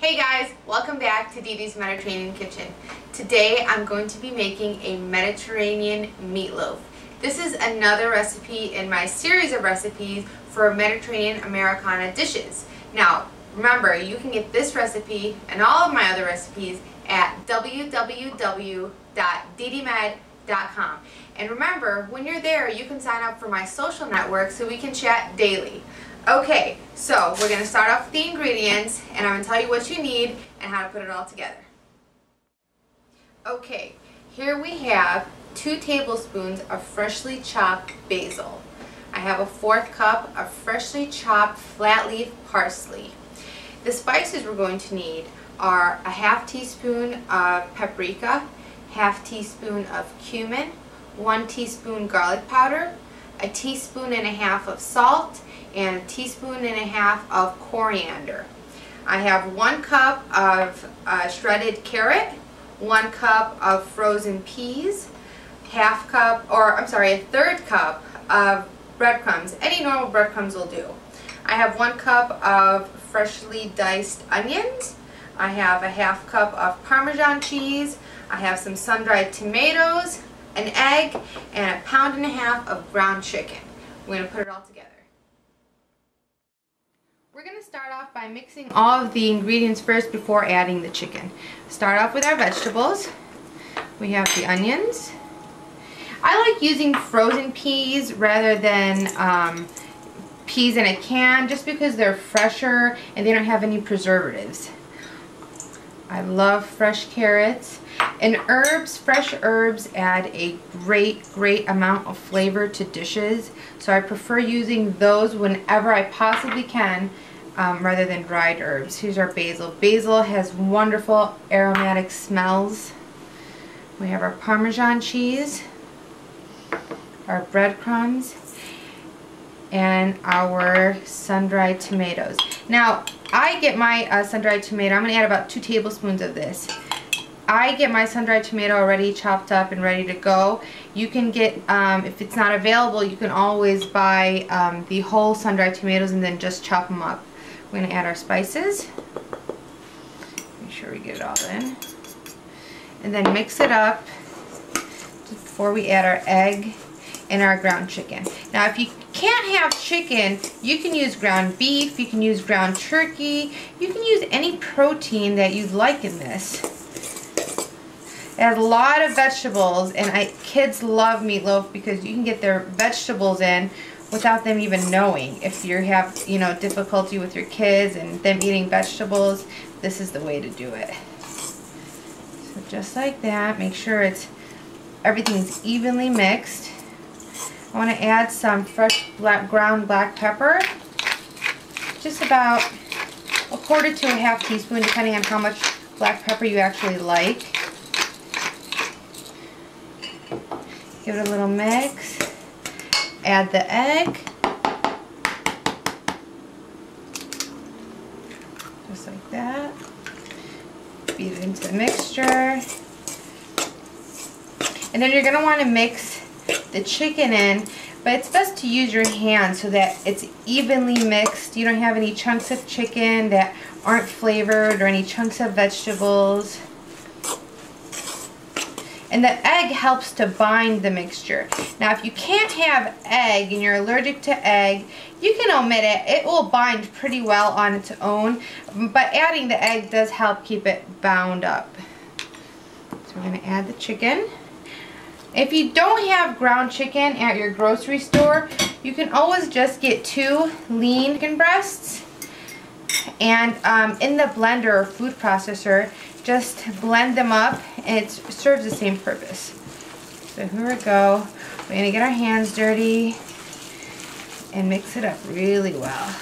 Hey guys, welcome back to Dede's Mediterranean Kitchen. Today I'm going to be making a Mediterranean meatloaf. This is another recipe in my series of recipes for Mediterranean Americana dishes. Now, remember, you can get this recipe and all of my other recipes at www.dedemed.com. And remember, when you're there, you can sign up for my social network so we can chat daily. Okay, so we're going to start off with the ingredients and I'm going to tell you what you need and how to put it all together. Okay, here we have two tablespoons of freshly chopped basil. I have a fourth cup of freshly chopped flat leaf parsley. The spices we're going to need are a half teaspoon of paprika, half teaspoon of cumin, one teaspoon garlic powder, a teaspoon and a half of salt, and a teaspoon and a half of coriander. I have one cup of uh, shredded carrot, one cup of frozen peas, half cup, or I'm sorry, a third cup of breadcrumbs. Any normal breadcrumbs will do. I have one cup of freshly diced onions. I have a half cup of Parmesan cheese. I have some sun-dried tomatoes, an egg, and a pound and a half of ground chicken. We're going to put it all together. We're going to start off by mixing all of the ingredients first before adding the chicken. Start off with our vegetables. We have the onions. I like using frozen peas rather than um, peas in a can just because they're fresher and they don't have any preservatives. I love fresh carrots. And herbs, fresh herbs add a great, great amount of flavor to dishes. So I prefer using those whenever I possibly can um, rather than dried herbs. Here's our basil. Basil has wonderful aromatic smells. We have our Parmesan cheese, our breadcrumbs, and our sun-dried tomatoes. Now, I get my uh, sun-dried tomato, I'm going to add about two tablespoons of this. I get my sun-dried tomato already chopped up and ready to go. You can get, um, if it's not available, you can always buy um, the whole sun-dried tomatoes and then just chop them up. We're going to add our spices. Make sure we get it all in. And then mix it up before we add our egg and our ground chicken. Now if you can't have chicken, you can use ground beef, you can use ground turkey, you can use any protein that you'd like in this. It has a lot of vegetables and I, kids love meatloaf because you can get their vegetables in without them even knowing. If you have, you know, difficulty with your kids and them eating vegetables, this is the way to do it. So just like that, make sure it's everything's evenly mixed. I want to add some fresh black ground black pepper. Just about a quarter to a half teaspoon depending on how much black pepper you actually like. Give it a little mix add the egg. Just like that. Beat it into the mixture. And then you're going to want to mix the chicken in, but it's best to use your hand so that it's evenly mixed. You don't have any chunks of chicken that aren't flavored or any chunks of vegetables. And the egg helps to bind the mixture. Now if you can't have egg and you're allergic to egg, you can omit it. It will bind pretty well on its own, but adding the egg does help keep it bound up. So we're going to add the chicken. If you don't have ground chicken at your grocery store, you can always just get two lean chicken breasts. And um, in the blender or food processor, just blend them up and it serves the same purpose. So here we go. We're to get our hands dirty and mix it up really well.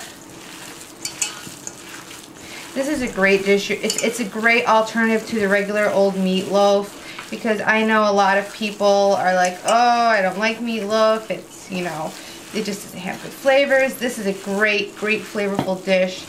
This is a great dish. It's, it's a great alternative to the regular old meatloaf because I know a lot of people are like, oh, I don't like meatloaf. It's, you know, it just doesn't have good flavors. This is a great, great flavorful dish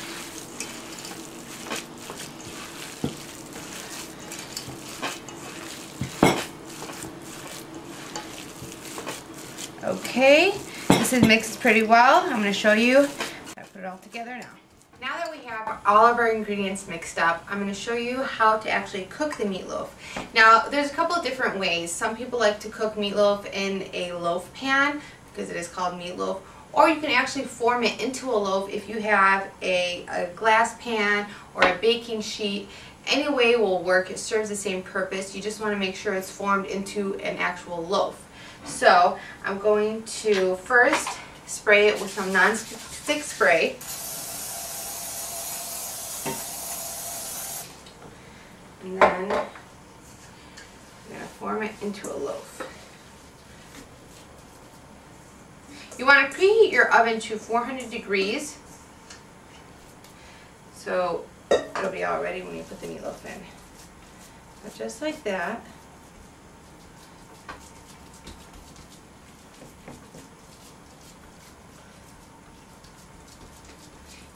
Okay, this is mixed pretty well. I'm going to show you to put it all together now. Now that we have all of our ingredients mixed up, I'm going to show you how to actually cook the meatloaf. Now, there's a couple different ways. Some people like to cook meatloaf in a loaf pan because it is called meatloaf. Or you can actually form it into a loaf if you have a, a glass pan or a baking sheet. Any way will work. It serves the same purpose. You just want to make sure it's formed into an actual loaf. So I'm going to first spray it with some non-stick spray. And then I'm going to form it into a loaf. You want to preheat your oven to 400 degrees. So it'll be all ready when you put the meatloaf in. But just like that.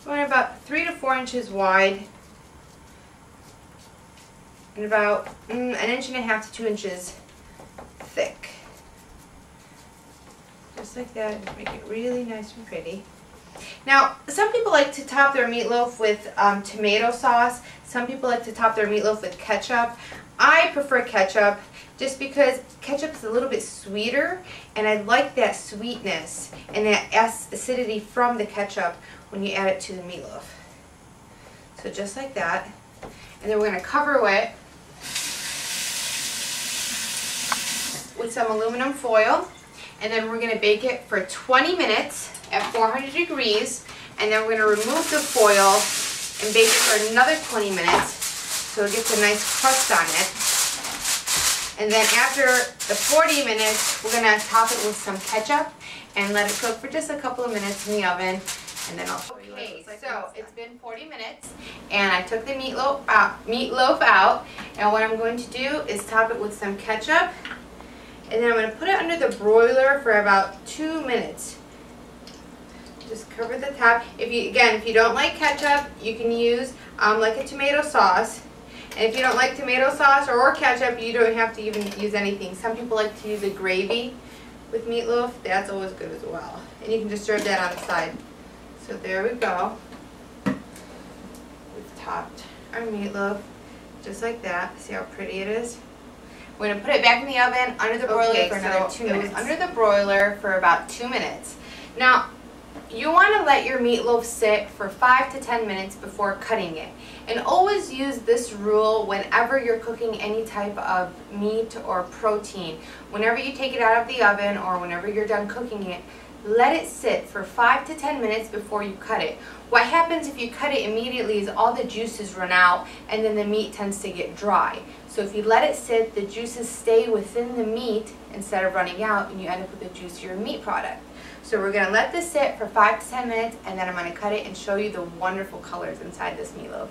You want about three to four inches wide and about mm, an inch and a half to two inches thick. Just like that, make it really nice and pretty. Now, some people like to top their meatloaf with um, tomato sauce. Some people like to top their meatloaf with ketchup. I prefer ketchup just because ketchup is a little bit sweeter and I like that sweetness and that acidity from the ketchup when you add it to the meatloaf. So just like that. And then we're going to cover it with some aluminum foil and then we're going to bake it for 20 minutes at 400 degrees and then we're going to remove the foil and bake it for another 20 minutes so it gets a nice crust on it. And then after the 40 minutes, we're going to top it with some ketchup and let it cook for just a couple of minutes in the oven and then I'll show you Okay, so it's been 40 minutes and I took the meatloaf out, meatloaf out and what I'm going to do is top it with some ketchup and then I'm going to put it under the broiler for about two minutes. Just cover the top. If you Again, if you don't like ketchup, you can use um, like a tomato sauce. And if you don't like tomato sauce or, or ketchup, you don't have to even use anything. Some people like to use a gravy with meatloaf. That's always good as well. And you can just serve that on the side. So there we go. We've topped our meatloaf just like that. See how pretty it is? We're going to put it back in the oven under the broiler okay, for another so two minutes. It was under the broiler for about two minutes. Now, you want to let your meatloaf sit for 5 to 10 minutes before cutting it. And always use this rule whenever you're cooking any type of meat or protein. Whenever you take it out of the oven or whenever you're done cooking it, let it sit for 5 to 10 minutes before you cut it. What happens if you cut it immediately is all the juices run out and then the meat tends to get dry. So if you let it sit, the juices stay within the meat instead of running out and you end up with a juicier meat product. So we're going to let this sit for 5 to 10 minutes and then I'm going to cut it and show you the wonderful colors inside this meatloaf.